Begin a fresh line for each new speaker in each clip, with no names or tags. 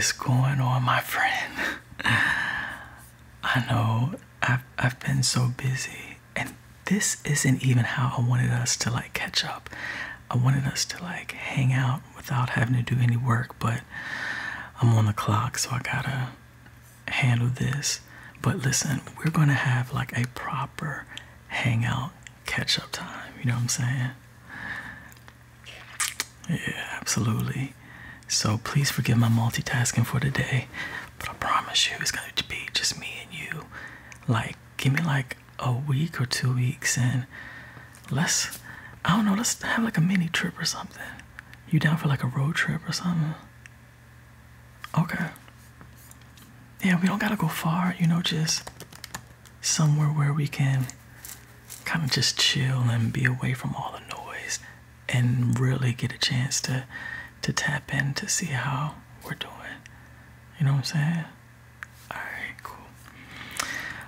is going on, my friend? I know I've, I've been so busy, and this isn't even how I wanted us to like catch up. I wanted us to like hang out without having to do any work, but I'm on the clock, so I gotta handle this. But listen, we're gonna have like a proper hangout catch up time. You know what I'm saying? Yeah, absolutely. So please forgive my multitasking for today, but I promise you it's going to be just me and you. Like, give me like a week or two weeks and let's, I don't know, let's have like a mini trip or something. You down for like a road trip or something? Okay. Yeah, we don't gotta go far, you know, just somewhere where we can kind of just chill and be away from all the noise and really get a chance to to tap in to see how we're doing. You know what I'm saying? Alright, cool.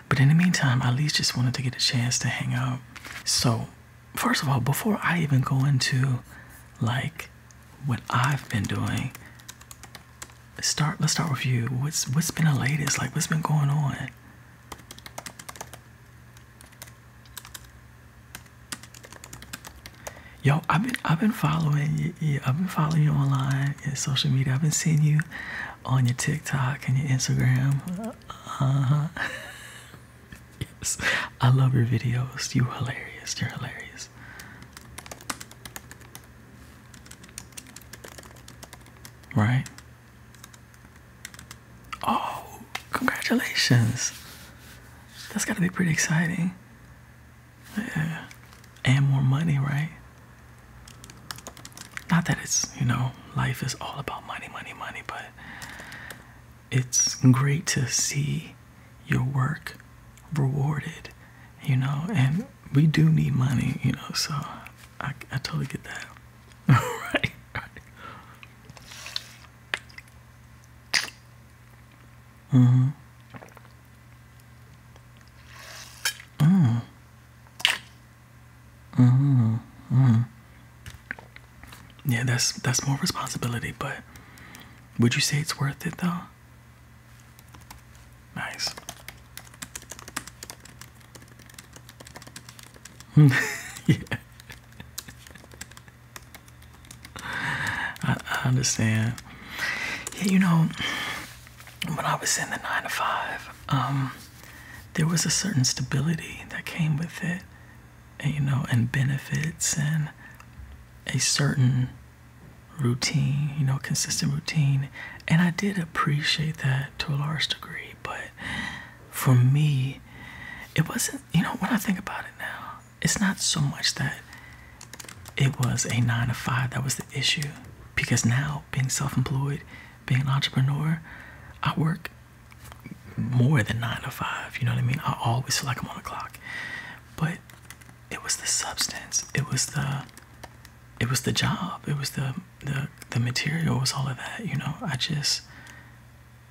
But in the meantime, I at least just wanted to get a chance to hang out. So, first of all, before I even go into like what I've been doing, start let's start with you. What's what's been the latest? Like what's been going on? Yo, I've been I've been following you. I've been following you online in social media. I've been seeing you on your TikTok and your Instagram. Uh huh. yes, I love your videos. You're hilarious. You're hilarious. Right. Oh, congratulations. That's got to be pretty exciting. Yeah. And more money, right? Not that it's, you know, life is all about money, money, money, but it's great to see your work rewarded, you know, and we do need money, you know, so I, I totally get that. right, right. Mm-hmm. Mm. Mm-hmm. Mm. Yeah, that's that's more responsibility, but would you say it's worth it though? Nice. yeah. I, I understand. Yeah, you know, when I was in the nine to five, um, there was a certain stability that came with it, and, you know, and benefits and a certain routine, you know, consistent routine. And I did appreciate that to a large degree, but for me, it wasn't, you know, when I think about it now, it's not so much that it was a nine to five that was the issue. Because now, being self employed, being an entrepreneur, I work more than nine to five. You know what I mean? I always feel like I'm on a clock. But it was the substance. It was the it was the job. It was the the the material. It was all of that. You know, I just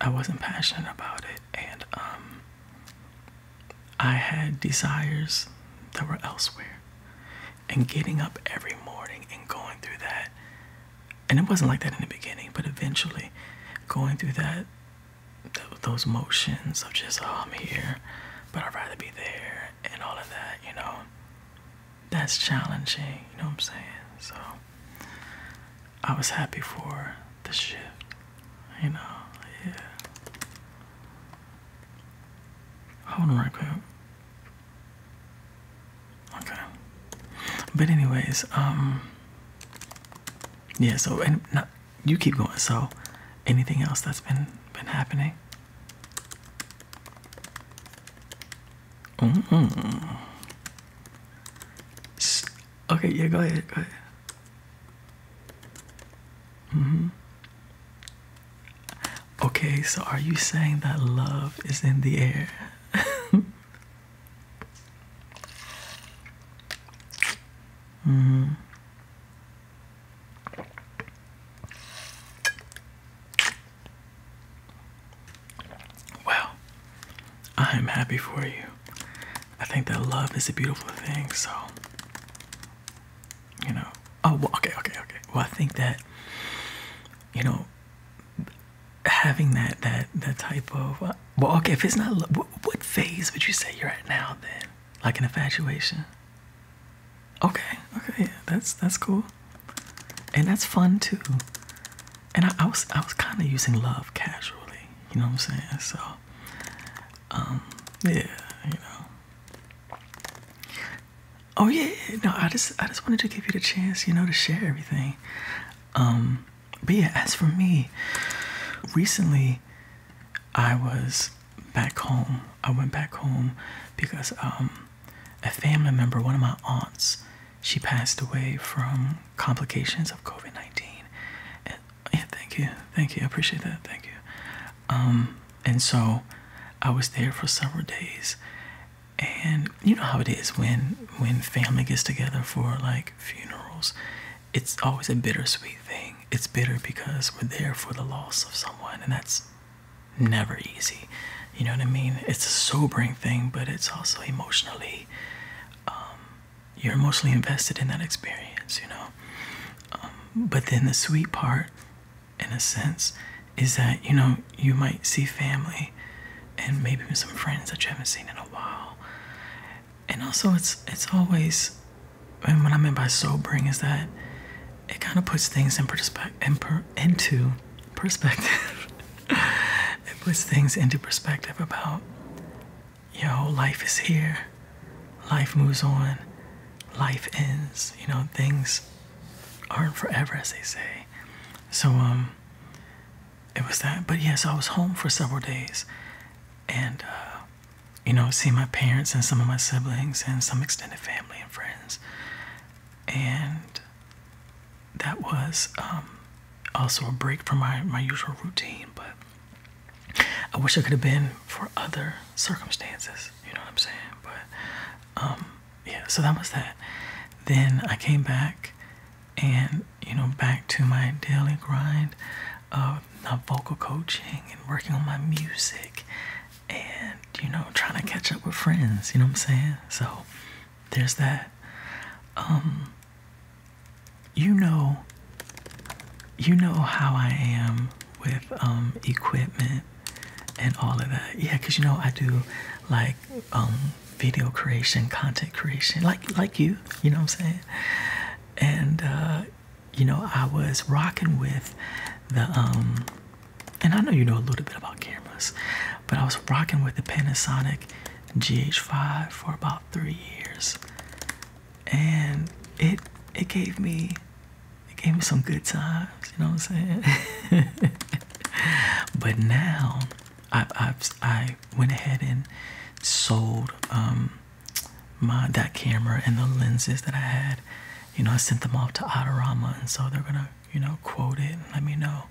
I wasn't passionate about it, and um, I had desires that were elsewhere. And getting up every morning and going through that, and it wasn't like that in the beginning, but eventually going through that th- those motions of just oh I'm here, but I'd rather be there and all of that. You know, that's challenging. You know what I'm saying? So I was happy for the shift, you know, yeah. Hold on right quick. Okay. But anyways, um yeah, so and not you keep going. So anything else that's been been happening? Mm-hmm. Okay, yeah, go ahead, go ahead. Mm-hmm. Okay, so are you saying that love is in the air? mm-hmm. Well, I'm happy for you. I think that love is a beautiful thing, so you know. Oh, well, okay, okay, okay. Well, I think that you know having that that that type of uh, well, okay, if it's not what, what phase would you say you're at now then? Like an infatuation? Okay, okay, yeah, that's that's cool, and that's fun too. And I, I was I was kind of using love casually, you know what I'm saying? So, um, yeah, you know. Oh yeah, no, I just I just wanted to give you the chance, you know, to share everything. Um, but yeah, as for me, recently I was back home. I went back home because um, a family member, one of my aunts, she passed away from complications of COVID 19. Yeah, thank you. Thank you. I appreciate that. Thank you. Um, and so I was there for several days. And you know how it is when when family gets together for like funerals. It's always a bittersweet. It's bitter because we're there for the loss of someone and that's never easy. You know what I mean? It's a sobering thing, but it's also emotionally um, you're emotionally invested in that experience, you know. Um, but then the sweet part, in a sense, is that you know you might see family and maybe some friends that you haven't seen in a while. And also, it's it's always, and what I mean by sobering is that it kind of puts things in in per, into perspective. it puts things into perspective about, yo, life is here, life moves on, life ends. You know, things aren't forever, as they say. So, um, it was that. But yes, I was home for several days, and uh, you know, see my parents and some of my siblings and some extended family and friends, and that was um, also a break from my my usual routine. But I wish I could have been for other circumstances. You know what I'm saying? But um, yeah, so that was that. Then I came back and you know back to my daily grind of vocal coaching and working on my music and you know trying to catch up with friends you know what i'm saying so there's that um you know you know how i am with um equipment and all of that. Yeah because you know i do like um video creation content creation like like you you know what i'm saying? And uh you know i was rocking with the um and I know you know a little bit about cameras, but I was rocking with the Panasonic GH5 for about three years, and it it gave me it gave me some good times. You know what I'm saying? but now I I I went ahead and sold um my that camera and the lenses that I had. You know, I sent them off to Adorama, and so they're gonna you know, quote it and let me know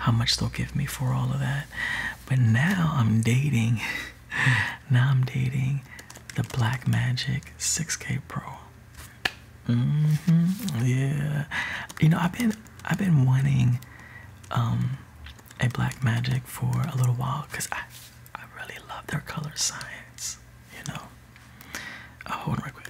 how much they'll give me for all of that. But now I'm dating, now I'm dating the Blackmagic 6K Pro. Mm-hmm. Yeah. You know, I've been I've been wanting um a Blackmagic for a little while because I I really love their color science, you know. Uh, hold on right quick.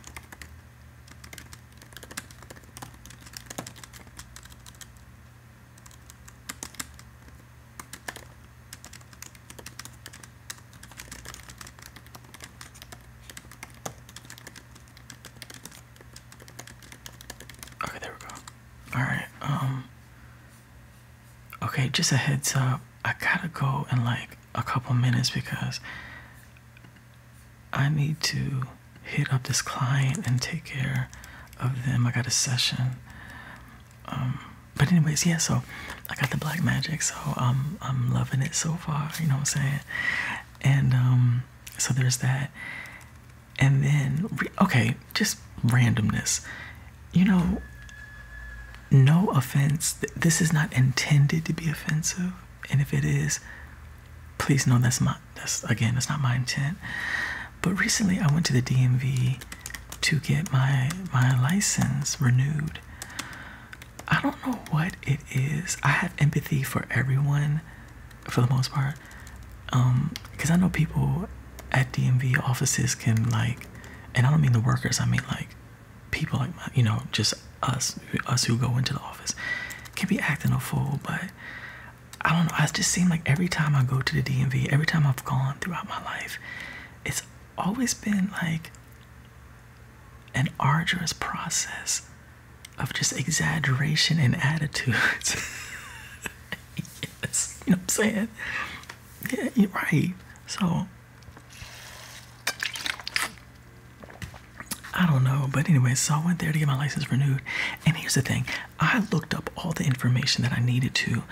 Okay, there we go. Alright, um Okay, just a heads up. I gotta go in like a couple minutes because I need to hit up this client and take care of them. I got a session. Um, but anyways, yeah, so I got the Blackmagic, so um, I'm loving it so far, you know what I'm saying? And um, so there's that. And then, okay, just randomness. You know, no offense, this is not intended to be offensive. And if it is, please know that's not, that's again, that's not my intent. But recently I went to the DMV to get my my license renewed. I don't know what it is. I have empathy for everyone for the most part. Um, because I know people at DMV offices can like and I don't mean the workers, I mean like people like you know, just us us who go into the office can be acting a fool, but I don't know. I just seem like every time I go to the DMV, every time I've gone throughout my life, it's always been like an arduous process of just exaggeration and attitudes. yes, you know what I'm saying? Yeah, you're right. So I don't know, but anyway, so I went there to get my license renewed. And here's the thing I looked up all the information that I needed to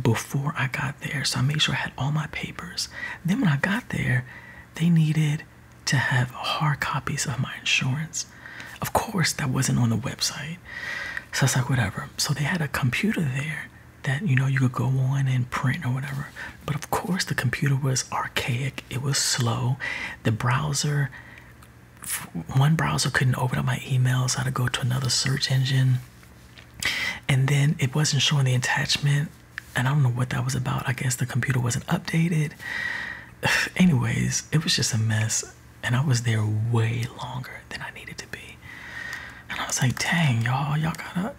before I got there. So I made sure I had all my papers. Then when I got there, they needed to have hard copies of my insurance. Of course, that wasn't on the website. So I was like, whatever. So they had a computer there that, you know, you could go on and print or whatever. But of course, the computer was archaic, it was slow. The browser, one browser couldn't open up my emails. I had to go to another search engine. And then it wasn't showing the attachment. And I don't know what that was about. I guess the computer wasn't updated. Anyways, it was just a mess. And I was there way longer than I needed to be. And I was like, dang, y'all, y'all gotta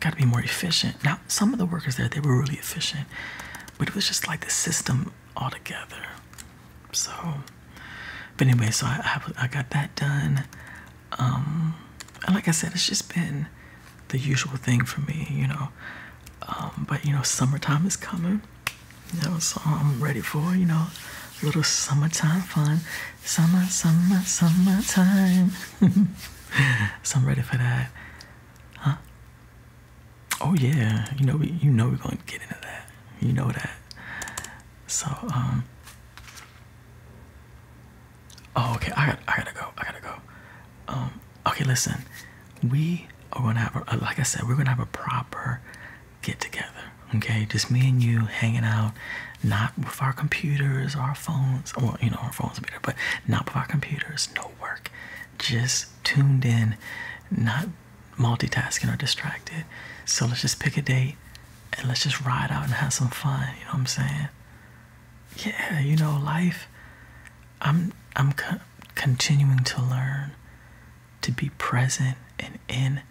gotta be more efficient. Now, some of the workers there, they were really efficient, but it was just like the system altogether. So, but anyway, so I, I, I got that done. Um, and like I said, it's just been the usual thing for me, you know. Um, but you know, summertime is coming. You know, so I'm ready for you know, a little summertime fun. Summer, summer, summertime. so I'm ready for that. Huh? Oh yeah, you know we you know we're gonna get into that. You know that. So um Oh okay, I got I gotta go. I gotta go. Um okay listen. We are gonna have a like I said, we're gonna have a proper get together. Okay, just me and you hanging out, not with our computers, our phones, or you know, our phones are better, but not with our computers, no work. Just tuned in, not multitasking or distracted. So let's just pick a date and let's just ride out and have some fun. You know what I'm saying? Yeah, you know, life. I'm I'm co continuing to learn to be present and in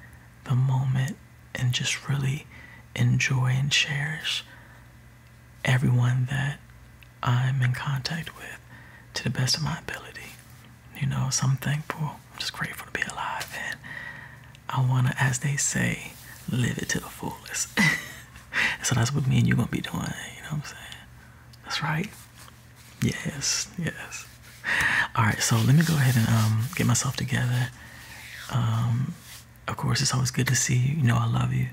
the moment and just really enjoy and cherish everyone that I'm in contact with to the best of my ability. You know, so I'm thankful. I'm just grateful to be alive and I wanna, as they say, live it to the fullest. so that's what me and you're gonna be doing, you know what I'm saying? That's right. Yes, yes. Alright, so let me go ahead and um get myself together. Um of course it's always good to see you. You know I love you.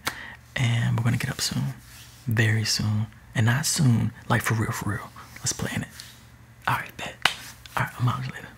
And we're gonna get up soon. Very soon. And not soon, like for real, for real. Let's plan it. Alright, bet. Alright, I'm out later.